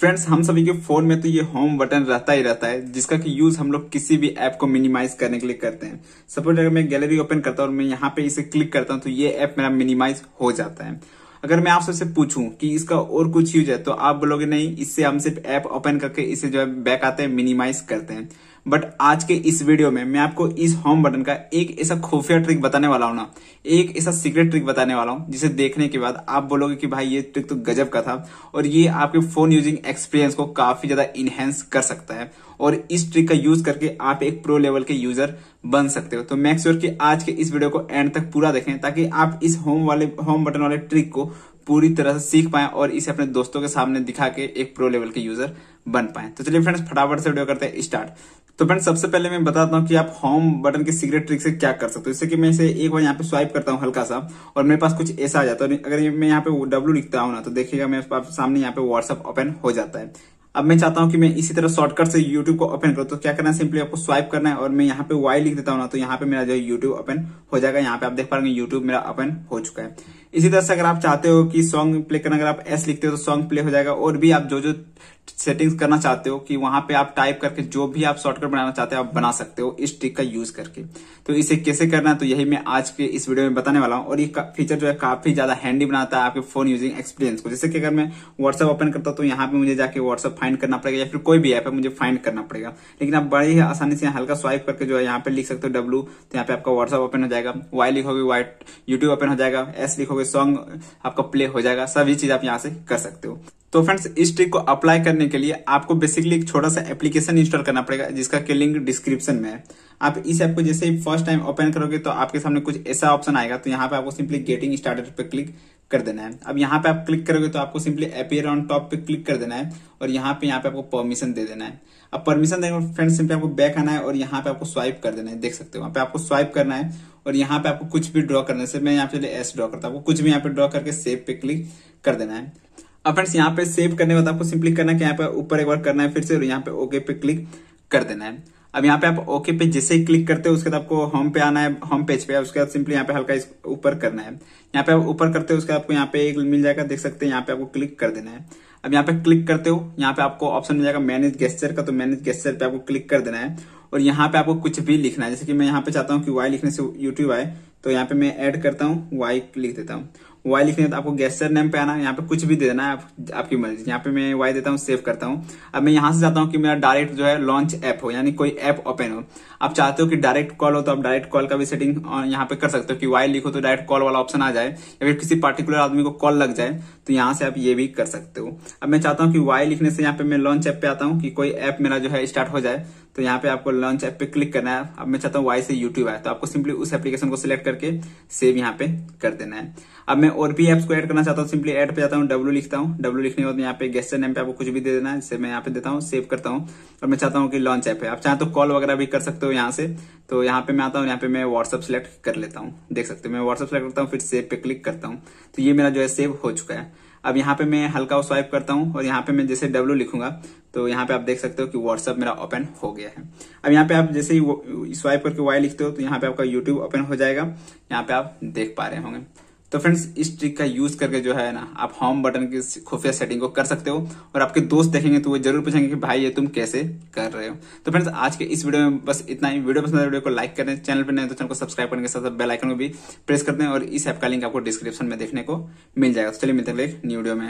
Friends हम सभी के फ़ोन में तो ये होम बटन रहता ही रहता है, जिसका कि यूज़ हम लोग किसी भी ऐप को मिनिमाइज करने के लिए करते हैं। सपोज़ अगर मैं गैलरी ओपन करता हूँ और मैं यहाँ पे इसे क्लिक करता हूँ तो ये ऐप मेरा मिनिमाइज हो जाता है। अगर मैं आप सबसे पूछूँ कि इसका और कुछ यूज़ है तो आप बोलोगे, नहीं, इससे हम सिर्फ़ ऐप ओपन करके इसे जो है बैक आते हैं मिनिमाइज करते हैं। बट आज के इस वीडियो में मैं आपको इस होम बटन का एक ऐसा खुफिया ट्रिक बताने वाला हूँ ना। एक ऐसा सीक्रेट ट्रिक बताने वाला हूँ, जिसे देखने के बाद आप बोलोगे कि भाई ये ट्रिक तो गजब का था, और ये आपके फ़ोन यूजिंग एक्सपीरियंस को काफ़ी ज़्यादा इनहेंस कर सकता है, और इस ट्रिक का यूज़ करके आप एक प्रो लेवल के यूज़र बन सकते हो। तो मेक श्योर कि आज के इस वीडियो को एंड तक पूरा देखें, ताकि आप इस होम वाले होम बटन वाले ट्रिक को पूरी तरह से सीख पाए, और इसे अपने दोस्तों के सामने दिखा के एक प्रो लेवल के यूज़र बन पाए। तो चलिए फ्रेंड्स फटाफट से वीडियो करते हैं स्टार्ट तो फ्रेंड सबसे पहले मैं बताता हूँ कि आप होम बटन के सीक्रेट ट्रिक से क्या कर सकते हो। जैसे कि मैं इसे एक बार यहाँ पे स्वाइप करता हूँ हल्का सा और मेरे पास कुछ ऐसा आ जाता है। अगर मैं यहाँ पे डब्ल्यू लिखता हूँ ना तो देखिएगा मेरे पास सामने यहाँ पे व्हाट्सअप ओपन हो जाता है। अब मैं चाहता हूँ कि मैं इसी तरह शॉर्टकट से यूट्यूब को ओपन करूँ। तो क्या करना है? सिंपली आपको स्वाइप करना है और मैं यहाँ पे वाई लिख देता हूँ ना तो यहाँ पे मेरा जो यूट्यूब ओपन हो जाएगा। यहाँ पे आप देख पाएँगे यूट्यूब मेरा ओपन हो चुका है। इसी तरह से अगर आप चाहते हो कि सॉन्ग प्ले करना, अगर आप एस लिखते हो तो सॉन्ग प्ले हो जाएगा। और भी आप जो जो सेटिंग्स करना चाहते हो कि वहाँ पे आप टाइप करके जो भी आप शॉर्टकट बनाना चाहते हो, आप बना सकते हो इस ट्रिक का यूज़ करके। तो इसे कैसे करना है? तो यही मैं आज के इस वीडियो में बताने वाला हूँ। और ये फीचर जो है काफ़ी ज़्यादा हैंडी बनाता है आपके फ़ोन यूजिंग एक्सपीरियंस को। जैसे कि अगर मैं व्हाट्सएप ओपन करता हूँ तो यहाँ पे मुझे जाके व्हाट्सएप फाइंड करना पड़ेगा या फिर कोई भी ऐप है, मुझे फाइंड करना पड़ेगा। लेकिन आप बड़ी ही आसानी से हल्का स्वाइप करके जो है यहाँ पे लिख सकते हो डब्ल्यू तो यहाँ पे आपका व्हाट्सएप ओपन हो जाएगा वाई लिखोगे वाइट यूट्यूब ओपन हो जाएगा एस लिखोगे सॉन्ग आपका प्ले हो जाएगा, सभी चीज़ आप यहाँ से कर सकते हो। तो फ्रेंड्स इस ट्रिक को अप्लाई करने के लिए आपको बेसिकली एक छोटा सा एप्लीकेशन इंस्टॉल करना पड़ेगा, जिसका कि लिंक डिस्क्रिप्शन में है। आप इस ऐप को जैसे ही फ़र्स्ट टाइम ओपन करोगे तो आपके सामने कुछ ऐसा ऑप्शन आएगा तो यहाँ पे आपको सिंपली गेटिंग स्टार्टेड पे क्लिक कर देना है। अब यहाँ पे आप क्लिक करोगे तो आपको सिंपली अपियर ऑन टॉप पे क्लिक कर देना है और यहाँ पे यहाँ पे आपको परमिशन दे देना है। अब परमिशन देने फ्रेंड सिंपली आपको बैक आना है और यहाँ पे आपको स्वाइप कर देना है। देख सकते हो, वहाँ पे आपको स्वाइप करना है और यहाँ पे आपको कुछ भी ड्रॉ करने से, मैं यहाँ पे एस ड्रॉ करता हूँ कुछ भी यहाँ पे ड्रॉ करके सेव पे क्लिक कर देना है। अब फ्रेंड्स यहाँ पे सेव करने के बाद आपको सिंपली करना है कि यहाँ पे ऊपर एक बार करना है फिर से और यहाँ पे ओके पे क्लिक कर देना है। अब यहाँ पे आप ओके पे जैसे ही क्लिक करते हो उसके बाद आपको होम पे आना है होम पेज पे उसके बाद सिंपली यहाँ पे हल्का ऊपर करना है यहाँ पे आप ऊपर करते हो उसके बाद आपको यहाँ पे एक मिल जाएगा देख सकते हैं यहाँ पे आपको क्लिक कर देना है अब यहाँ पे क्लिक करते हो यहाँ पे आपको ऑप्शन मिल जाएगा मैनेज गेस्टर का तो मैनेज गेस्टर पे आपको क्लिक कर देना है और यहाँ पे आपको कुछ भी लिखना है जैसे कि मैं यहाँ पे चाहता हूँ कि वाई लिखने से यूट्यूब आए तो यहाँ पे मैं ऐड करता हूँ वाई लिख देता हूँ वाई लिखने तो आपको गेस्टर नेम पे आना यहाँ पे कुछ भी दे देना है आप, आपकी मर्ज़ी। यहाँ पे मैं वाई देता हूँ सेव करता हूँ। अब मैं यहाँ से चाहता हूँ कि मेरा डायरेक्ट जो है लॉन्च ऐप हो यानी कोई ऐप ओपन हो। आप चाहते हो कि डायरेक्ट कॉल हो तो आप डायरेक्ट कॉल का भी सेटिंग यहाँ पे कर सकते हो कि वाई लिखो तो डायरेक्ट कॉल वाला ऑप्शन आ जाए। या फिर किसी पर्टिकुलर आदमी को कॉल लग जाए तो यहाँ से आप ये भी कर सकते हो। अब मैं चाहता हूँ कि वाई लिखने से यहाँ पे मैं लॉन्च ऐप पे आता हूँ कि कोई ऐप मेरा जो है स्टार्ट हो जाए। तो यहाँ पे आपको लॉन्च ऐप पे क्लिक करना है। अब मैं चाहता हूँ वाई से यूट्यूब आए तो आपको सिंपली उस एप्लीकेशन को सिलेक्ट करके सेव यहाँ पे कर देना है। अब मैं और भी एप्स को ऐड करना चाहता हूँ सिंपली ऐड पे जाता हूँ डब्ल्यू लिखता हूँ। डब्ल्यू लिखने के बाद यहाँ पे गेस्टर नेम पे आपको कुछ भी दे देना है जिससे मैं यहाँ पे देता हूँ सेव करता हूँ। और मैं चाहता हूँ कि लॉन्च ऐप है। आप चाहे तो कॉल वगैरह भी कर सकते हो यहाँ से। तो यहाँ पे मैं आता हूँ, यहाँ पे मैं व्हाट्सअप सेलेक्ट कर लेता हूँ। देख सकते हो, मैं व्हाट्सअप सेलेक्ट करता हूँ, फिर सेव पे क्लिक करता हूँ। तो ये मेरा जो है सेव हो चुका है। अब यहाँ पे मैं हल्का स्वाइप करता हूँ और यहाँ पे मैं जैसे डब्ल्यू लिखूँगा तो यहाँ पे आप देख सकते हो कि व्हाट्सअप मेरा ओपन हो गया है। अब यहाँ पे आप जैसे ही स्वाइप करके वाई लिखते हो तो यहाँ पे आपका यूट्यूब ओपन हो जाएगा। यहाँ पे आप देख पा रहे होंगे। तो फ्रेंड्स इस ट्रिक का यूज़ करके जो है ना, आप होम बटन की खुफिया सेटिंग को कर सकते हो और आपके दोस्त देखेंगे तो वो ज़रूर पूछेंगे कि भाई, ये तुम कैसे कर रहे हो? तो फ्रेंड्स आज के इस वीडियो में बस इतना ही। वीडियो पसंद वीडियो को लाइक करें चैनल पर नहीं तो चैनल को सब्सक्राइब करने के साथ बेल आइकन को भी प्रेस करते हैं और इस ऐप का लिंक आपको डिस्क्रिप्शन में देखने को मिल जाएगा। तो चलिए मिलते हैं न्यू वीडियो में।